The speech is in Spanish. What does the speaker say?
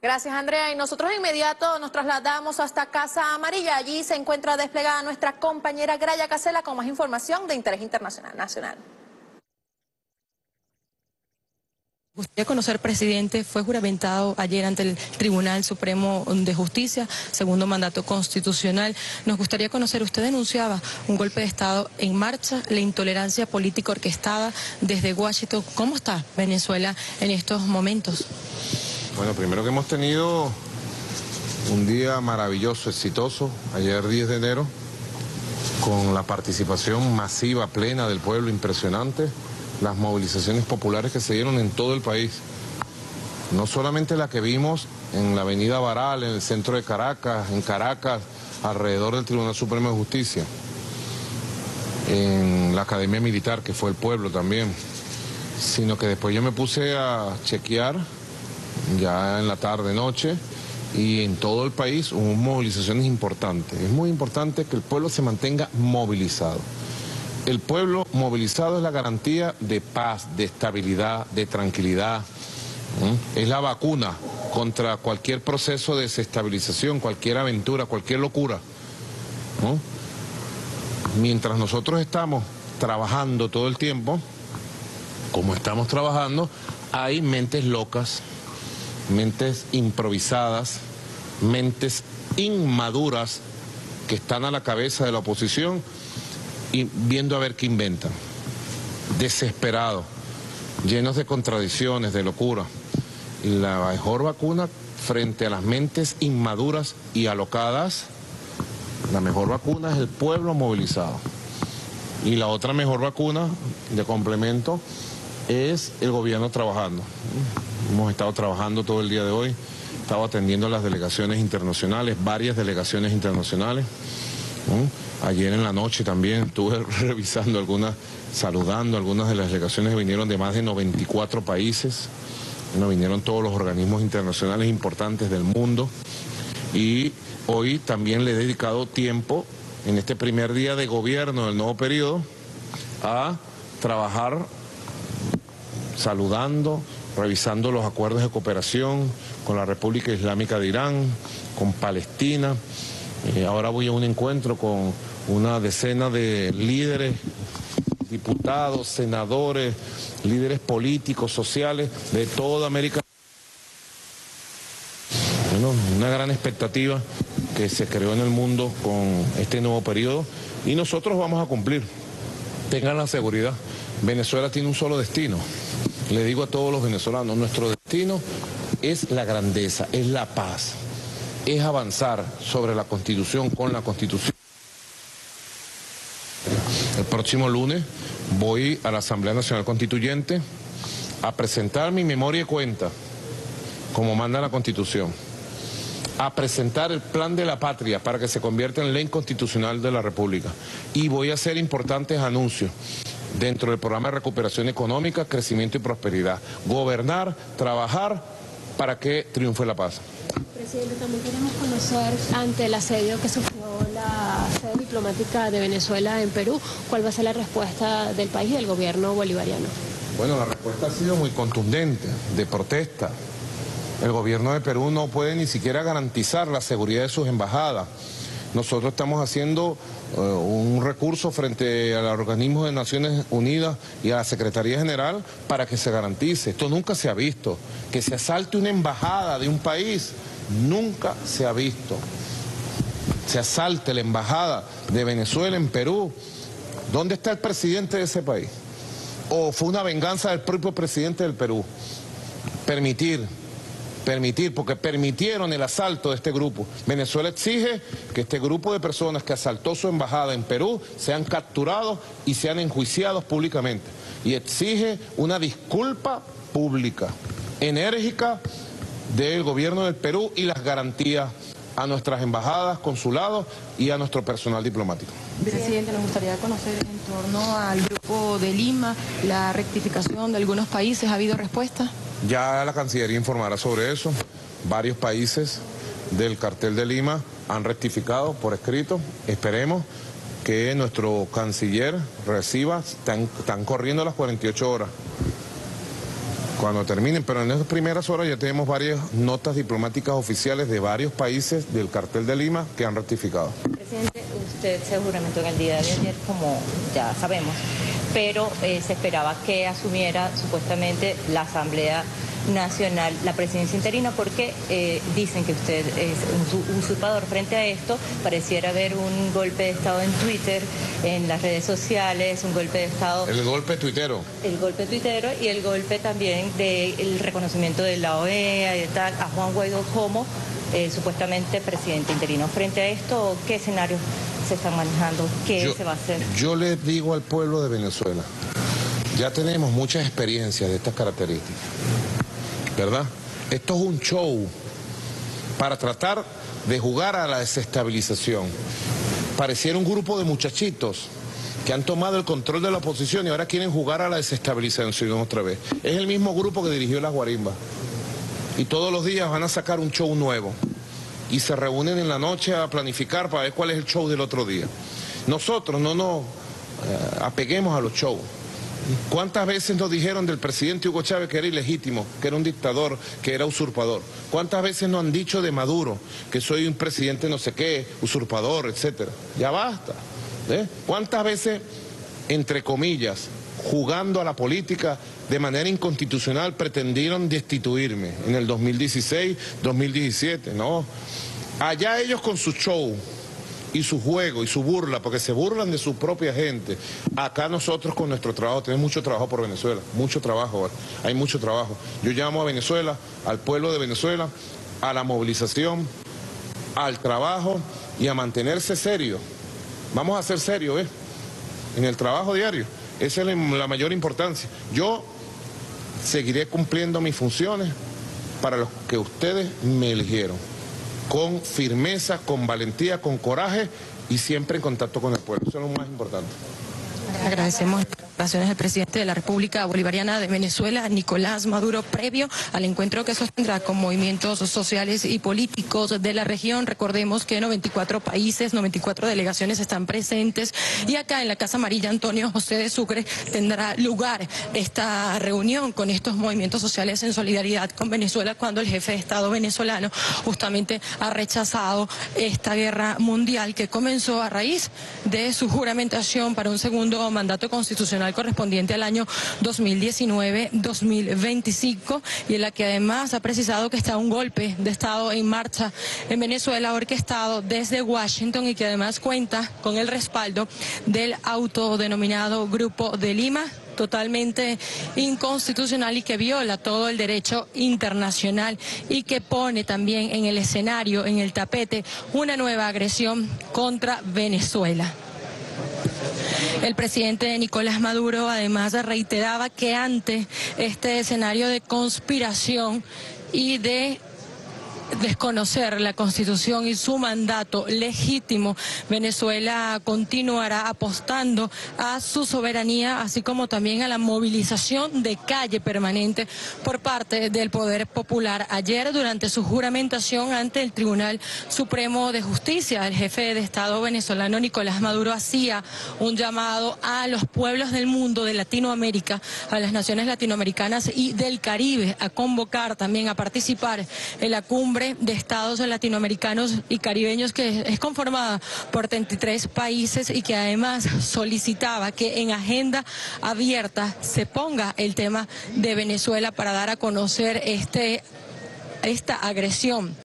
Gracias, Andrea. Y nosotros de inmediato nos trasladamos hasta Casa Amarilla. Allí se encuentra desplegada nuestra compañera Graya Casela con más información de interés internacional nacional. Gustaría conocer, presidente, fue juramentado ayer ante el Tribunal Supremo de Justicia, segundo mandato constitucional. Nos gustaría conocer, usted denunciaba un golpe de Estado en marcha, la intolerancia política orquestada desde Washington. ¿Cómo está Venezuela en estos momentos? Bueno, primero que hemos tenido un día maravilloso, exitoso, ayer 10 de enero, con la participación masiva, plena del pueblo, impresionante, las movilizaciones populares que se dieron en todo el país. No solamente la que vimos en la avenida Baral, en el centro de Caracas, en Caracas, alrededor del Tribunal Supremo de Justicia, en la Academia Militar, que fue el pueblo también, sino que después yo me puse a chequear ya en la tarde, noche, y en todo el país hubo movilizaciones importantes. Es muy importante que el pueblo se mantenga movilizado. El pueblo movilizado es la garantía de paz, de estabilidad, de tranquilidad. Es la vacuna contra cualquier proceso de desestabilización, cualquier aventura, cualquier locura. Mientras nosotros estamos trabajando todo el tiempo, como estamos trabajando, hay mentes locas, mentes improvisadas, mentes inmaduras que están a la cabeza de la oposición y viendo a ver qué inventan. Desesperados, llenos de contradicciones, de locura. Y la mejor vacuna frente a las mentes inmaduras y alocadas, la mejor vacuna es el pueblo movilizado. Y la otra mejor vacuna de complemento es el gobierno trabajando. Hemos estado trabajando todo el día de hoy, estado atendiendo las delegaciones internacionales, varias delegaciones internacionales. Ayer en la noche también estuve revisando algunas, saludando algunas de las delegaciones que vinieron de más de 94 países. Bueno, vinieron todos los organismos internacionales importantes del mundo. Y hoy también le he dedicado tiempo, en este primer día de gobierno del nuevo periodo, a trabajar saludando, revisando los acuerdos de cooperación con la República Islámica de Irán, con Palestina. Eh, ahora voy a un encuentro con una decena de líderes, diputados, senadores, líderes políticos, sociales de toda América. Bueno, una gran expectativa que se creó en el mundo con este nuevo periodo y nosotros vamos a cumplir. Tengan la seguridad. Venezuela tiene un solo destino, le digo a todos los venezolanos, nuestro destino es la grandeza, es la paz, es avanzar sobre la constitución, con la constitución. El próximo lunes voy a la Asamblea Nacional Constituyente a presentar mi memoria y cuenta, como manda la Constitución, a presentar el plan de la patria para que se convierta en ley constitucional de la República. Y voy a hacer importantes anuncios dentro del programa de recuperación económica, crecimiento y prosperidad. Gobernar, trabajar para que triunfe la paz. Presidente, también queremos conocer ante el asedio que sufrió la sede diplomática de Venezuela en Perú, cuál va a ser la respuesta del país y del gobierno bolivariano. Bueno, la respuesta ha sido muy contundente, de protesta. El gobierno de Perú no puede ni siquiera garantizar la seguridad de sus embajadas. Nosotros estamos haciendo eh, un recurso frente al organismo de Naciones Unidas y a la Secretaría General para que se garantice. Esto nunca se ha visto. Que se asalte una embajada de un país, nunca se ha visto. Se asalte la embajada de Venezuela en Perú. ¿Dónde está el presidente de ese país? ¿O fue una venganza del propio presidente del Perú? Permitir permitir, porque permitieron el asalto de este grupo. Venezuela exige que este grupo de personas que asaltó su embajada en Perú sean capturados y sean enjuiciados públicamente. Y exige una disculpa pública, enérgica, del gobierno del Perú y las garantías a nuestras embajadas, consulados y a nuestro personal diplomático. Presidente, nos gustaría conocer en torno al grupo de Lima, la rectificación de algunos países, ¿ha habido respuesta? Ya la Cancillería informará sobre eso. Varios países del cartel de Lima han rectificado por escrito. Esperemos que nuestro canciller reciba, están, corriendo las 48 horas. cuando terminen, pero en estas primeras horas ya tenemos varias notas diplomáticas oficiales de varios países del cartel de Lima que han ratificado. Presidente, usted se juramentó en el día de ayer, como ya sabemos, pero eh, se esperaba que asumiera supuestamente la Asamblea Nacional, la presidencia interina, porque eh, dicen que usted es un usurpador. Frente a esto, pareciera haber un golpe de Estado en Twitter, en las redes sociales, un golpe de Estado... El golpe tuitero. El golpe tuitero y el golpe también del reconocimiento de la OEA y tal, a Juan Guaidó como eh, supuestamente presidente interino. Frente a esto, ¿qué escenarios se están manejando? ¿Qué se va a hacer? Yo le digo al pueblo de Venezuela, ya tenemos muchas experiencias de estas características. ¿verdad? Esto es un show para tratar de jugar a la desestabilización. Pareciera un grupo de muchachitos que han tomado el control de la oposición y ahora quieren jugar a la desestabilización otra vez. Es el mismo grupo que dirigió las guarimbas. Y todos los días van a sacar un show nuevo. Y se reúnen en la noche a planificar para ver cuál es el show del otro día. Nosotros no nos eh, apeguemos a los shows. ¿Cuántas veces nos dijeron del presidente Hugo Chávez que era ilegítimo, que era un dictador, que era usurpador? ¿Cuántas veces nos han dicho de Maduro que soy un presidente no sé qué, usurpador, etcétera? Ya basta. ¿eh? ¿Cuántas veces, entre comillas, jugando a la política de manera inconstitucional pretendieron destituirme en el 2016, 2017? No. Allá ellos con su show y su juego y su burla, porque se burlan de su propia gente. Acá nosotros con nuestro trabajo, tenemos mucho trabajo por Venezuela, mucho trabajo, hay mucho trabajo. Yo llamo a Venezuela, al pueblo de Venezuela, a la movilización, al trabajo y a mantenerse serio. Vamos a ser serios, ¿eh? En el trabajo diario. Esa es la mayor importancia. Yo seguiré cumpliendo mis funciones para los que ustedes me eligieron con firmeza, con valentía, con coraje y siempre en contacto con el pueblo. Eso es lo más importante. Agradecemos declaraciones del presidente de la República Bolivariana de Venezuela, Nicolás Maduro, previo al encuentro que sostendrá con movimientos sociales y políticos de la región. Recordemos que 94 países, 94 delegaciones están presentes y acá en la Casa Amarilla Antonio José de Sucre tendrá lugar esta reunión con estos movimientos sociales en solidaridad con Venezuela cuando el jefe de Estado venezolano justamente ha rechazado esta guerra mundial que comenzó a raíz de su juramentación para un segundo mandato constitucional correspondiente al año 2019-2025 y en la que además ha precisado que está un golpe de Estado en marcha en Venezuela orquestado desde Washington y que además cuenta con el respaldo del autodenominado Grupo de Lima totalmente inconstitucional y que viola todo el derecho internacional y que pone también en el escenario, en el tapete, una nueva agresión contra Venezuela. El presidente Nicolás Maduro además reiteraba que ante este escenario de conspiración y de desconocer la constitución y su mandato legítimo, Venezuela continuará apostando a su soberanía, así como también a la movilización de calle permanente por parte del Poder Popular. Ayer, durante su juramentación ante el Tribunal Supremo de Justicia, el jefe de Estado venezolano Nicolás Maduro hacía un llamado a los pueblos del mundo, de Latinoamérica, a las naciones latinoamericanas y del Caribe, a convocar también a participar en la de estados latinoamericanos y caribeños que es conformada por 33 países y que además solicitaba que en agenda abierta se ponga el tema de Venezuela para dar a conocer este esta agresión